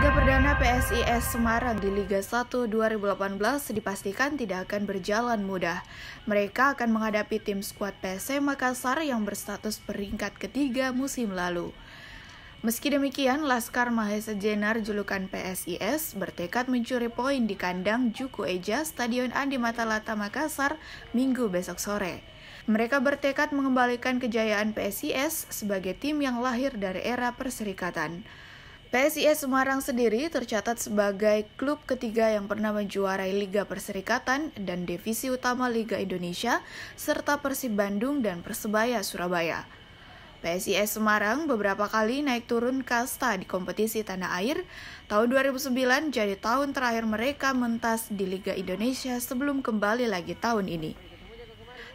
Laga perdana PSIS Semarang di Liga 1 2018 dipastikan tidak akan berjalan mudah. Mereka akan menghadapi tim skuad PSM Makassar yang berstatus peringkat ketiga musim lalu. Meski demikian, Laskar Mahesa Jenar julukan PSIS bertekad mencuri poin di kandang Juku Eja Stadion Andi Matalata Makassar minggu besok sore. Mereka bertekad mengembalikan kejayaan PSIS sebagai tim yang lahir dari era perserikatan. PSIS Semarang sendiri tercatat sebagai klub ketiga yang pernah menjuarai Liga Perserikatan dan Divisi Utama Liga Indonesia, serta Persib Bandung dan Persebaya Surabaya. PSIS Semarang beberapa kali naik turun kasta di kompetisi tanah air. Tahun 2009 jadi tahun terakhir mereka mentas di Liga Indonesia sebelum kembali lagi tahun ini.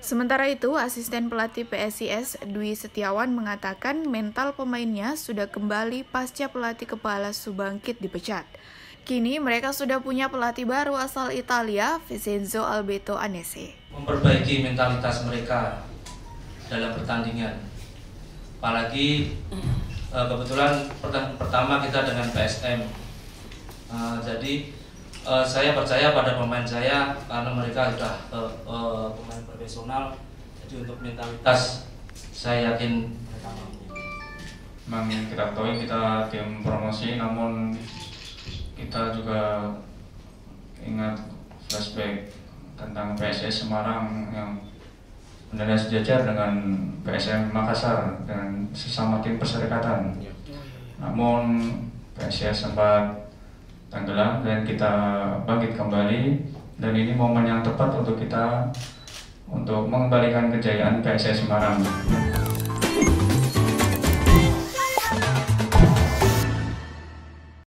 Sementara itu, asisten pelatih PSIS Dwi Setiawan mengatakan mental pemainnya sudah kembali pasca pelatih kepala Subangkit dipecat. Kini mereka sudah punya pelatih baru asal Italia, Vincenzo Alberto Anese. Memperbaiki mentalitas mereka dalam pertandingan. Apalagi eh, kebetulan pertama kita dengan PSM. Eh, jadi uh, saya percaya pada pemain saya karena mereka sudah pemain profesional jadi untuk mentalitas saya yakin memang kita tahu kita tim promosi namun kita juga ingat flashback tentang PSS Semarang yang benar sejajar dengan PSM Makassar dan sesama tim perserikatan. Ya. Namun PSS sempat tenggelam dan kita bangkit kembali dan ini momen yang tepat untuk kita untuk mengembalikan kejayaan PSS Semarang.